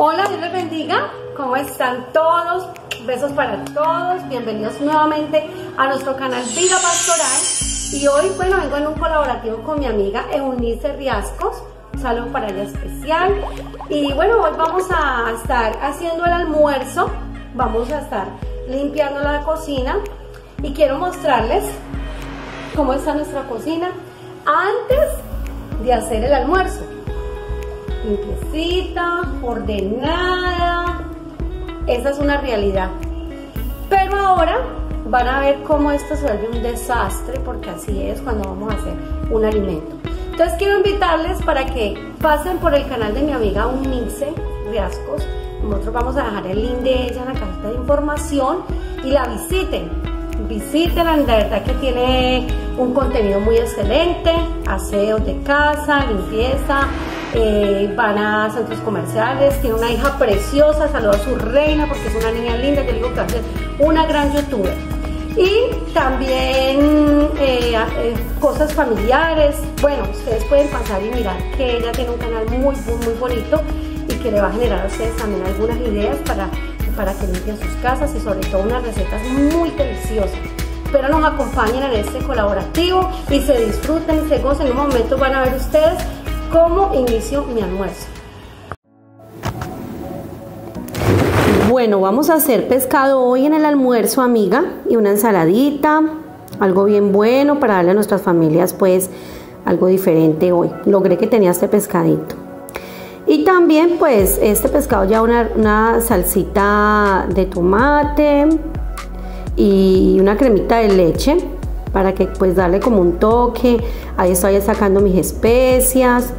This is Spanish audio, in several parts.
Hola, Dios les bendiga. ¿Cómo están todos? Besos para todos. Bienvenidos nuevamente a nuestro canal Vida Pastoral. Y hoy, bueno, vengo en un colaborativo con mi amiga Eunice Riascos. Un saludo para ella especial. Y bueno, hoy vamos a estar haciendo el almuerzo. Vamos a estar limpiando la cocina. Y quiero mostrarles cómo está nuestra cocina antes de hacer el almuerzo limpiecita, ordenada. Esa es una realidad. Pero ahora van a ver cómo esto se vuelve un desastre, porque así es cuando vamos a hacer un alimento. Entonces quiero invitarles para que pasen por el canal de mi amiga Unice Riascos. Nosotros vamos a dejar el link de ella en la cajita de información y la visiten. Visítenla, de verdad que tiene un contenido muy excelente, aseos de casa, limpieza, eh, van a centros comerciales, tiene una hija preciosa, saluda a su reina porque es una niña linda, yo digo que ser una gran youtuber. Y también eh, eh, cosas familiares, bueno, ustedes pueden pasar y mirar que ella tiene un canal muy, muy, bonito y que le va a generar a ustedes también algunas ideas para, para que limpien sus casas y sobre todo unas recetas muy deliciosas. Espero nos acompañen en este colaborativo y se disfruten, se gocen. En un momento van a ver ustedes cómo inicio mi almuerzo. Bueno, vamos a hacer pescado hoy en el almuerzo, amiga, y una ensaladita, algo bien bueno para darle a nuestras familias, pues, algo diferente hoy. Logré que tenía este pescadito. Y también, pues, este pescado ya una, una salsita de tomate y una cremita de leche para que pues darle como un toque. Ahí estoy sacando mis especias.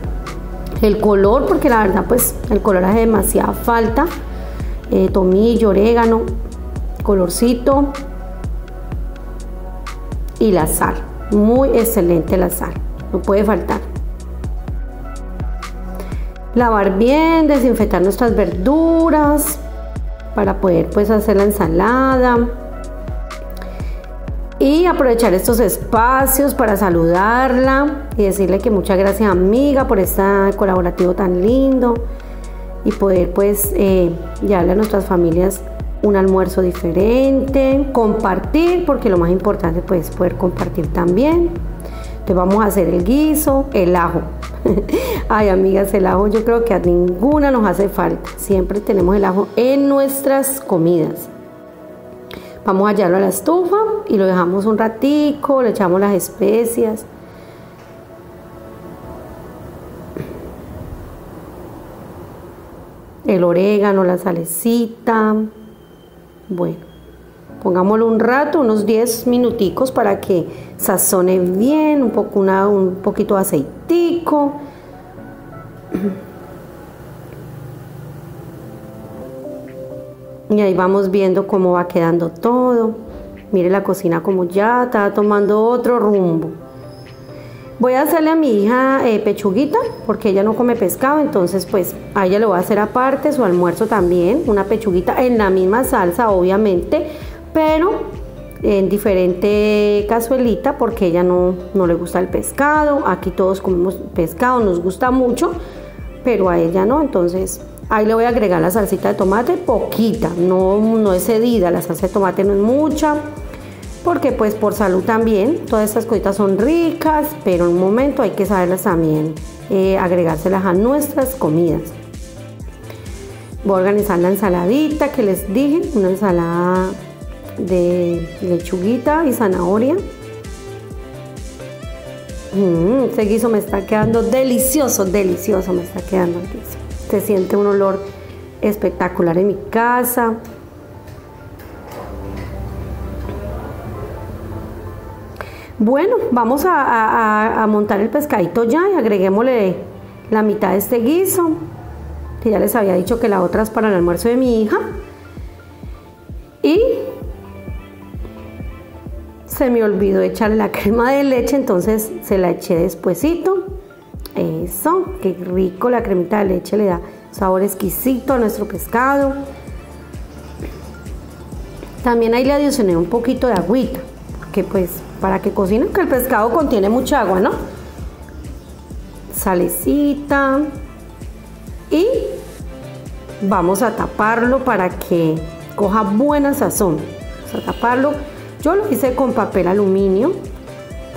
El color, porque la verdad pues el color hace demasiada falta. Eh, tomillo, orégano, colorcito y la sal. Muy excelente la sal, no puede faltar. Lavar bien, desinfectar nuestras verduras para poder pues hacer la ensalada y aprovechar estos espacios para saludarla y decirle que muchas gracias amiga por este colaborativo tan lindo y poder pues eh, llevarle a nuestras familias un almuerzo diferente, compartir, porque lo más importante pues poder compartir también. Entonces vamos a hacer el guiso, el ajo. Ay amigas, el ajo yo creo que a ninguna nos hace falta. Siempre tenemos el ajo en nuestras comidas. Vamos a hallarlo a la estufa y lo dejamos un ratico, le echamos las especias. El orégano, la salecita. Bueno, pongámoslo un rato, unos 10 minuticos para que sazone bien, un, poco, un poquito de aceitico. Y ahí vamos viendo cómo va quedando todo. Mire la cocina como ya está tomando otro rumbo. Voy a hacerle a mi hija eh, pechuguita porque ella no come pescado, entonces pues a ella le voy a hacer aparte su almuerzo también, una pechuguita en la misma salsa obviamente, pero en diferente cazuelita porque ella no, no le gusta el pescado. Aquí todos comemos pescado, nos gusta mucho, pero a ella no, entonces Ahí le voy a agregar la salsita de tomate, poquita, no, no es cedida, la salsa de tomate no es mucha, porque pues por salud también, todas estas cositas son ricas, pero en un momento hay que saberlas también, eh, agregárselas a nuestras comidas. Voy a organizar la ensaladita que les dije, una ensalada de lechuguita y zanahoria. Este guiso me está quedando delicioso, delicioso me está quedando el guiso. Se siente un olor espectacular en mi casa. Bueno, vamos a, montar el pescadito ya y agreguémosle la mitad de este guiso. Que ya les había dicho que la otra es para el almuerzo de mi hija. Y se me olvidó echarle la crema de leche, entonces se la eché despuesito. Eso, qué rico la cremita de leche, le da sabor exquisito a nuestro pescado. También ahí le adicioné un poquito de agüita, que pues para que cocinen, que el pescado contiene mucha agua, ¿no? Salecita y vamos a taparlo para que coja buena sazón. Vamos a taparlo. Yo lo hice con papel aluminio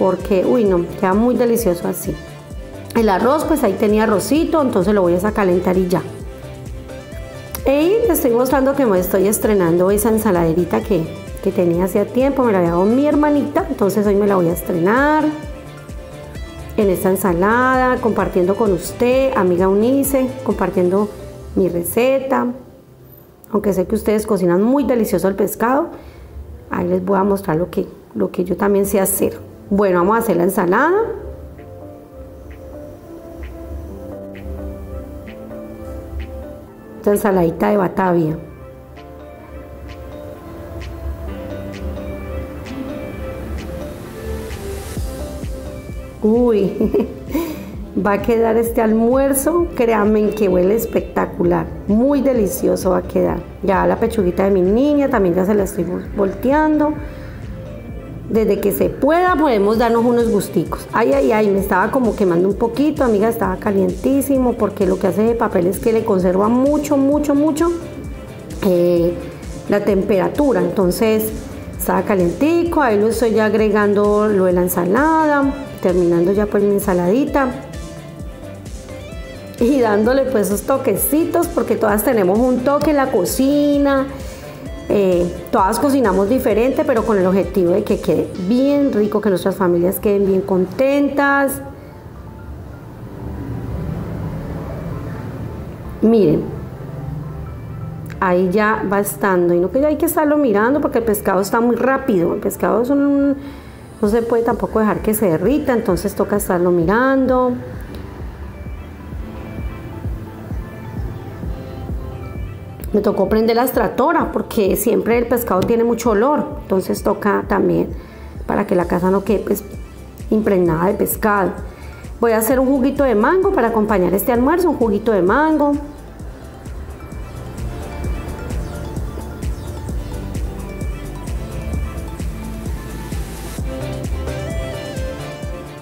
porque, uy, no, queda muy delicioso así. El arroz, pues ahí tenía arrocito, entonces lo voy a calentar y ya. Y les estoy mostrando que me estoy estrenando esa ensaladerita que, que tenía hacía tiempo, me la había dado mi hermanita, entonces hoy me la voy a estrenar en esta ensalada, compartiendo con usted, amiga Unice, compartiendo mi receta. Aunque sé que ustedes cocinan muy delicioso el pescado, ahí les voy a mostrar lo que, lo que yo también sé hacer. Bueno, vamos a hacer la ensalada. Esta ensaladita de batavia. Uy, va a quedar este almuerzo, créanme que huele espectacular, muy delicioso va a quedar. Ya la pechuguita de mi niña también ya se la estoy volteando. Desde que se pueda podemos darnos unos gusticos. Ay, ay, ay, me estaba como quemando un poquito, amiga, estaba calientísimo porque lo que hace de papel es que le conserva mucho, mucho, mucho eh, la temperatura. Entonces estaba calientico, ahí lo estoy ya agregando lo de la ensalada terminando ya pues mi ensaladita y dándole pues esos toquecitos porque todas tenemos un toque en la cocina eh, todas cocinamos diferente pero con el objetivo de que quede bien rico que nuestras familias queden bien contentas miren ahí ya va estando y no que hay que estarlo mirando porque el pescado está muy rápido el pescado es un no se puede tampoco dejar que se derrita, entonces toca estarlo mirando. Me tocó prender la extractora porque siempre el pescado tiene mucho olor, entonces toca también para que la casa no quede pues, impregnada de pescado. Voy a hacer un juguito de mango para acompañar este almuerzo, un juguito de mango.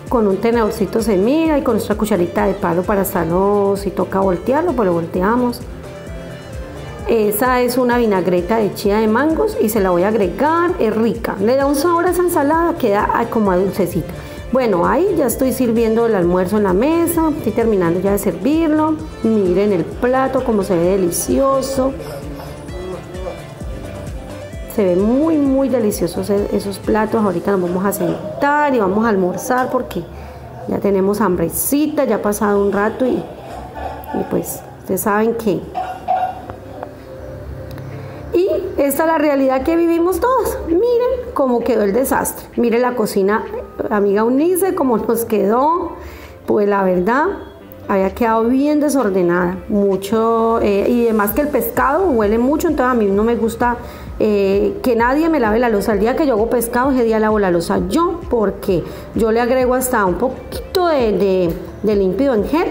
con un tenedorcito se mira y con nuestra cucharita de palo para estarlo, si toca voltearlo, pues lo volteamos. Esa es una vinagreta de chía de mangos y se la voy a agregar, es rica. Le da un sabor a esa ensalada, queda como a dulcecita. Bueno, ahí ya estoy sirviendo el almuerzo en la mesa, estoy terminando ya de servirlo. Miren el plato como se ve delicioso. Se ve muy, muy deliciosos e-, esos platos. Ahorita nos vamos a sentar y vamos a almorzar porque ya tenemos hambrecita, ya ha pasado un rato y, y pues ustedes saben que... esta es la realidad que vivimos todos. Miren cómo quedó el desastre. Miren la cocina, amiga Unice, cómo nos quedó. Pues la verdad, había quedado bien desordenada, mucho, eh, y además que el pescado huele mucho, entonces a mí no me gusta eh, que nadie me lave la losa. El día que yo hago pescado, ese día lavo la losa yo, porque yo le agrego hasta un poquito de, de, límpido en gel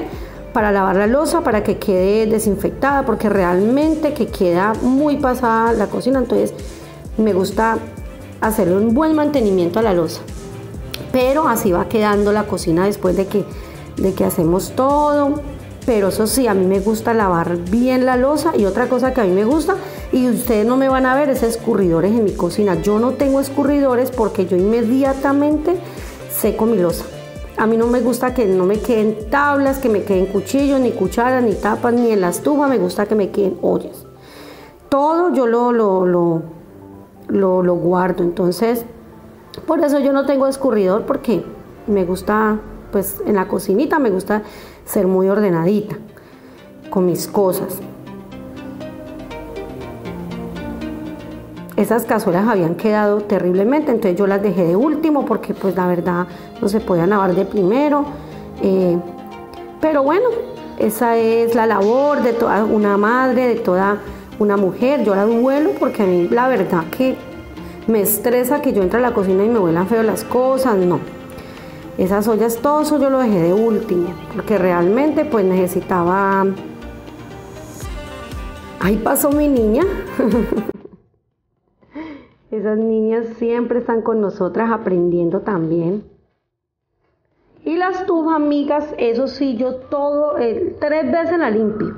para lavar la losa, para que quede desinfectada, porque realmente que queda muy pasada la cocina, entonces me gusta hacerle un buen mantenimiento a la losa. Pero así va quedando la cocina después de que de que hacemos todo, pero eso sí, a mí me gusta lavar bien la losa y otra cosa que a mí me gusta, y ustedes no me van a ver, es escurridores en mi cocina. Yo no tengo escurridores porque yo inmediatamente seco mi losa. A mí no me gusta que no me queden tablas, que me queden cuchillos, ni cucharas, ni tapas, ni en la estufa, me gusta que me queden ollas. Todo yo lo, lo, lo, lo, lo guardo, entonces por eso yo no tengo escurridor porque me gusta pues en la cocinita me gusta ser muy ordenadita con mis cosas. Esas cazuelas habían quedado terriblemente, entonces yo las dejé de último porque pues la verdad no se podían lavar de primero. Eh, pero bueno, esa es la labor de toda una madre, de toda una mujer. Yo la duelo porque a mí la verdad que me estresa que yo entre a la cocina y me huelan feo las cosas, no. Esas ollas, todo eso yo lo dejé de último, porque realmente pues necesitaba... Ahí pasó mi niña. Esas niñas siempre están con nosotras aprendiendo también. Y las estufa, amigas, eso sí, yo todo, tres veces la limpio.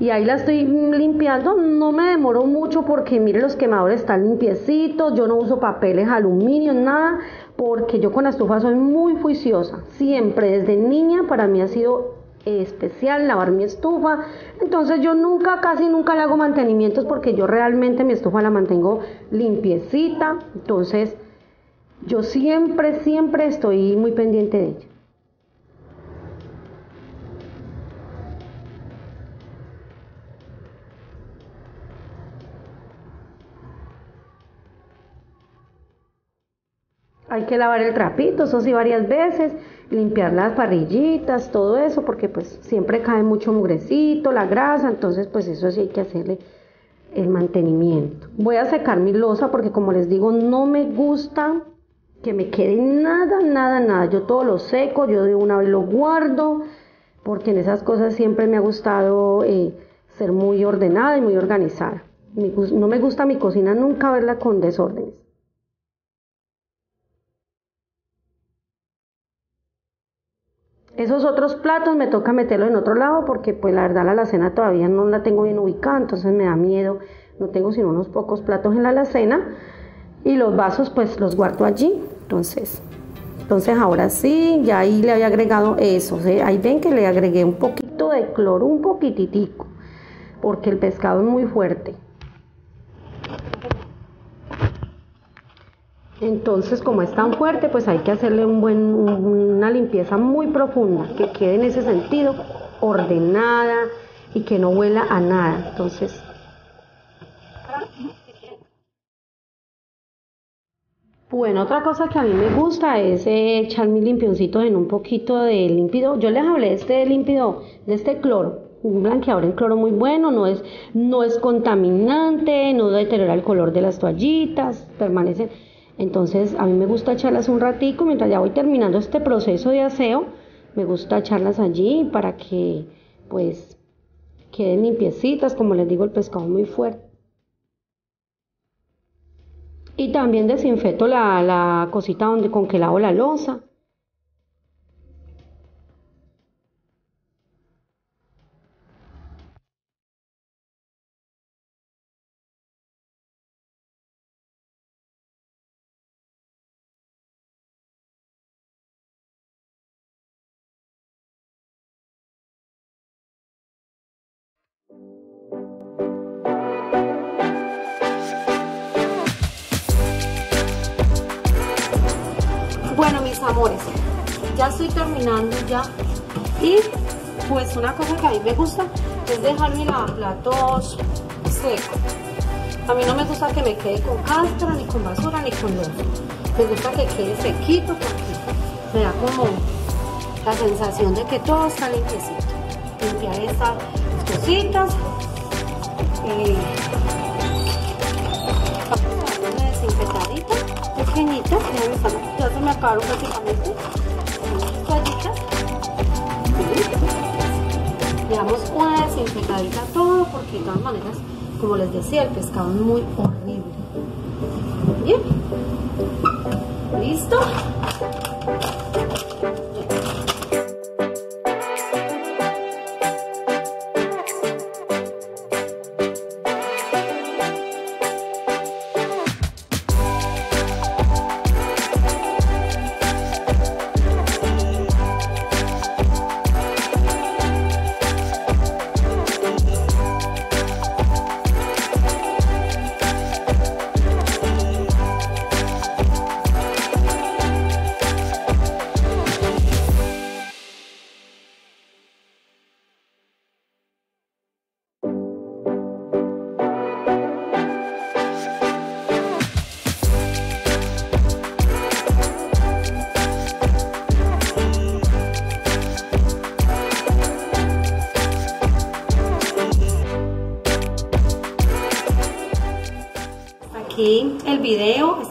y ahí la estoy limpiando. No me demoro mucho porque mire los quemadores están limpiecitos, yo no uso papeles aluminio, nada, porque yo con la estufa soy muy juiciosa. Siempre desde niña para mí ha sido especial lavar mi estufa. Entonces yo nunca, casi nunca le hago mantenimientos porque yo realmente mi estufa la mantengo limpiecita. Entonces yo siempre, siempre estoy muy pendiente de ella. Hay que lavar el trapito, eso sí, varias veces, limpiar las parrillitas, todo eso, porque pues siempre cae mucho mugrecito, la grasa, entonces pues eso sí hay que hacerle el mantenimiento. Voy a secar mi losa porque como les digo, no me gusta que me quede nada, nada, nada. Yo todo lo seco, yo de una vez lo guardo, porque en esas cosas siempre me ha gustado eh, ser muy ordenada y muy organizada. no me gusta mi cocina nunca verla con desórdenes. Esos otros platos me toca meterlos en otro lado porque pues la verdad la alacena todavía no la tengo bien ubicada, entonces me da miedo. No tengo sino unos pocos platos en la alacena y los vasos pues los guardo allí. Entonces, entonces ahora sí, ya ahí le había agregado eso. Ahí ven que le agregué un poquito de cloro, un poquititico, porque el pescado es muy fuerte. Entonces, como es tan fuerte, pues hay que hacerle un buen, una limpieza muy profunda, que quede en ese sentido ordenada y que no huela a nada. Entonces, bueno, otra cosa que a mí me gusta es echar mis limpioncitos en un poquito de límpido. Yo les hablé de este límpido, de este cloro, un blanqueador en cloro muy bueno, no es, no es contaminante, no deteriora el color de las toallitas, permanece entonces a mí me gusta echarlas un ratico mientras ya voy terminando este proceso de aseo. Me gusta echarlas allí para que pues queden limpiecitas, como les digo, el pescado muy fuerte. Y también desinfecto la, la cosita donde con que lavo la losa. Bueno, mis amores, ya estoy terminando ya. Y pues una cosa que a mí me gusta es dejar mi lavaplatos seco. A mí no me gusta que me quede con cáscara, ni con basura, ni con lodo. Me gusta que quede sequito porque me da como la sensación de que todo está limpiecito. Limpiar estas cositas. Desinfectadita pequeñita, ya se me acabaron prácticamente toallitas. Le damos una desinfectadita todo porque de todas maneras, como les decía, el pescado es muy horrible. Bien, listo.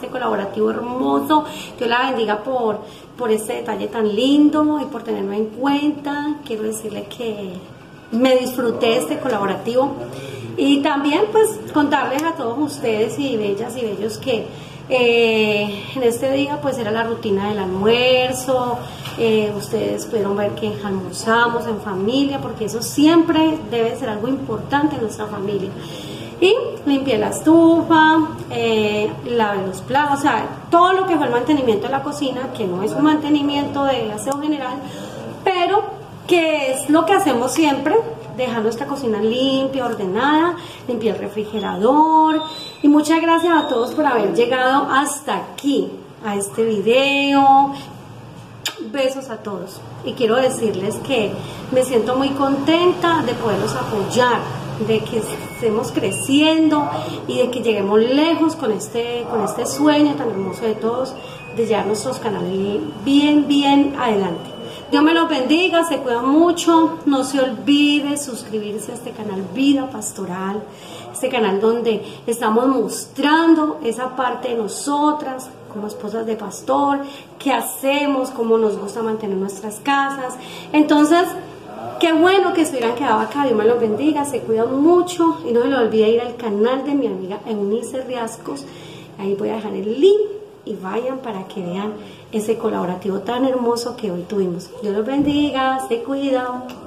Colaborativo hermoso. Dios la bendiga por, por este detalle tan lindo y por tenerme en cuenta. Quiero decirle que me disfruté este colaborativo y también pues contarles a todos ustedes y bellas y bellos que Eh, en este día pues era la rutina del almuerzo, eh, ustedes pudieron ver que almorzamos en familia, porque eso siempre debe ser algo importante en nuestra familia. Y limpié la estufa, eh, lavé los platos, o sea, todo lo que fue el mantenimiento de la cocina, que no es un mantenimiento de aseo general, pero que es lo que hacemos siempre, dejar nuestra cocina limpia, ordenada, limpiar el refrigerador. Y muchas gracias a todos por haber llegado hasta aquí, a este video. Besos a todos. Y quiero decirles que me siento muy contenta de poderlos apoyar, de que estemos creciendo y de que lleguemos lejos con este, con este sueño tan hermoso de todos, de llevar nuestros canales bien, bien adelante. Dios me los bendiga, se cuidan mucho, no se olvide suscribirse a este canal Vida Pastoral, este canal donde estamos mostrando esa parte de nosotras como esposas de pastor, qué hacemos, cómo nos gusta mantener nuestras casas. Entonces, qué bueno que estuvieran quedado acá, Dios me los bendiga, se cuidan mucho y no se les olvide ir al canal de mi amiga Eunice Riascos, ahí voy a dejar el link y vayan para que vean ese colaborativo tan hermoso que hoy tuvimos. Dios los bendiga, se cuidan.